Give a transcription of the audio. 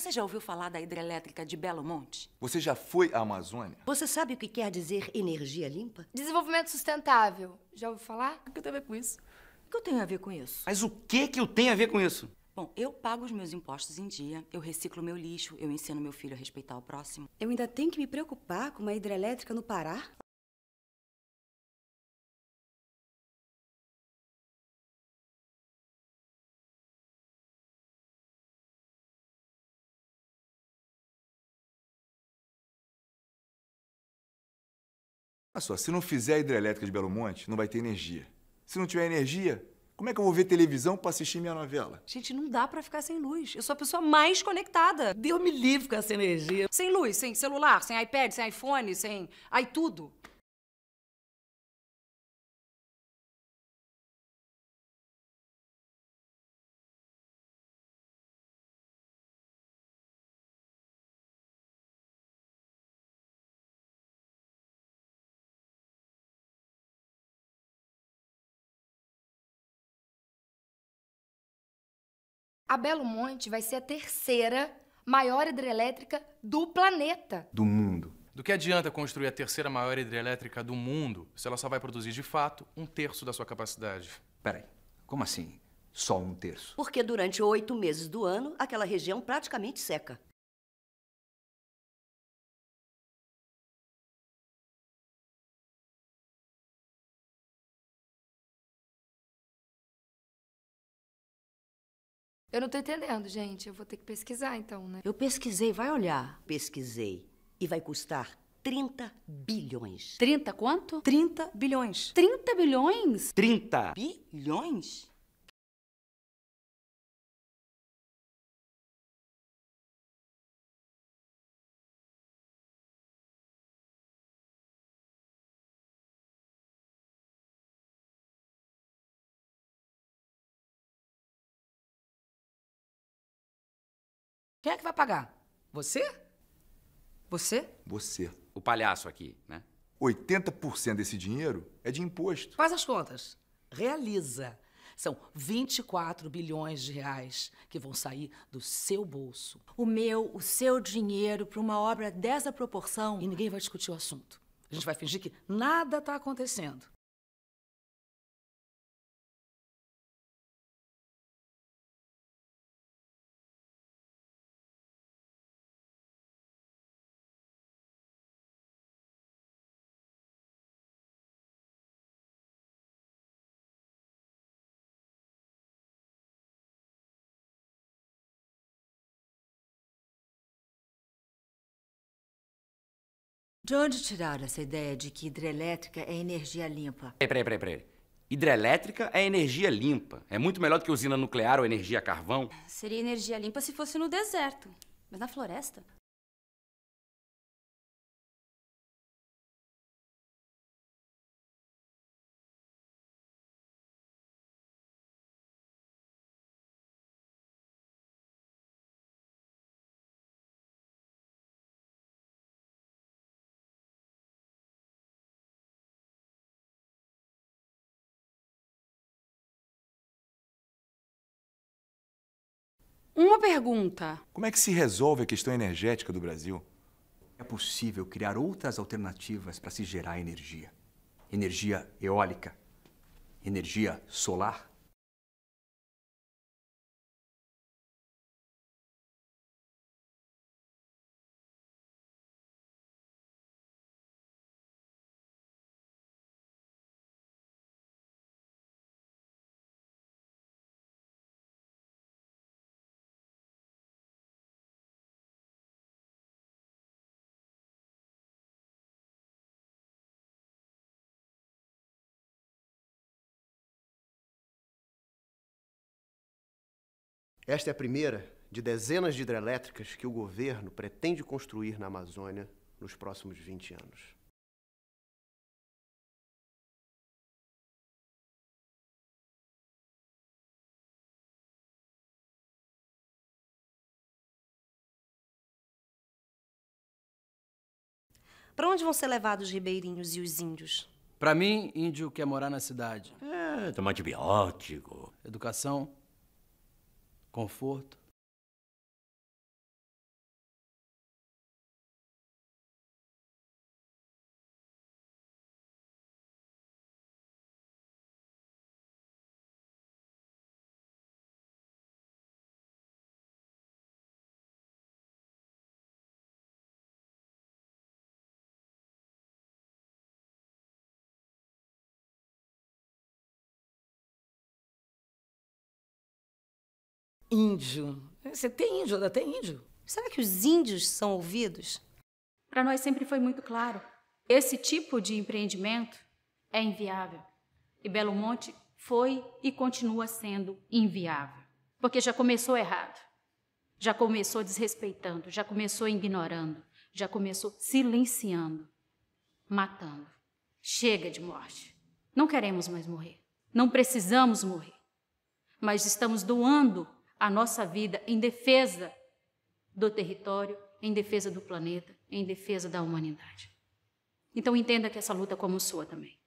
Você já ouviu falar da hidrelétrica de Belo Monte? Você já foi à Amazônia? Você sabe o que quer dizer energia limpa? Desenvolvimento sustentável. Já ouviu falar? O que tem a ver com isso? O que eu tenho a ver com isso? Mas o que que eu tenho a ver com isso? Bom, eu pago os meus impostos em dia, eu reciclo meu lixo, eu ensino meu filho a respeitar o próximo. Eu ainda tenho que me preocupar com uma hidrelétrica no Pará? Olha só, se não fizer a hidrelétrica de Belo Monte, não vai ter energia. Se não tiver energia, como é que eu vou ver televisão para assistir minha novela? Gente, não dá pra ficar sem luz. Eu sou a pessoa mais conectada. Deus me livre com essa energia. Sem luz, sem celular, sem iPad, sem iPhone, sem. Ai, tudo. A Belo Monte vai ser a terceira maior hidrelétrica do planeta. Do mundo. Do que adianta construir a terceira maior hidrelétrica do mundo se ela só vai produzir de fato um terço da sua capacidade? Peraí, como assim? Só um terço? Porque durante oito meses do ano, aquela região praticamente seca. Eu não tô entendendo, gente. Eu vou ter que pesquisar então, né? Eu pesquisei, vai olhar. Pesquisei. E vai custar 30 bilhões. 30 quanto? 30 bilhões. 30 bilhões? 30. Bilhões? Quem é que vai pagar? Você? Você? Você. O palhaço aqui, né? 80% desse dinheiro é de imposto. Faz as contas. Realiza. São 24 bilhões de reais que vão sair do seu bolso. O meu, o seu dinheiro para uma obra dessa proporção. E ninguém vai discutir o assunto. A gente vai fingir que nada está acontecendo. De onde tiraram essa ideia de que hidrelétrica é energia limpa? Peraí, peraí, peraí. Hidrelétrica é energia limpa. É muito melhor do que usina nuclear ou energia a carvão. Seria energia limpa se fosse no deserto. Mas na floresta? Uma pergunta. Como é que se resolve a questão energética do Brasil? É possível criar outras alternativas para se gerar energia. Energia eólica, energia solar. Esta é a primeira de dezenas de hidrelétricas que o governo pretende construir na Amazônia nos próximos 20 anos. Para onde vão ser levados os ribeirinhos e os índios? Pra mim, índio quer morar na cidade. É, toma antibiótico. Educação, conforto, Índio. Você tem índio, ainda tem índio. Será que os índios são ouvidos? Para nós sempre foi muito claro. Esse tipo de empreendimento é inviável. E Belo Monte foi e continua sendo inviável. Porque já começou errado. Já começou desrespeitando, já começou ignorando, já começou silenciando, matando. Chega de morte. Não queremos mais morrer. Não precisamos morrer. Mas estamos doando a nossa vida em defesa do território, em defesa do planeta, em defesa da humanidade. Então entenda que essa luta é como sua também.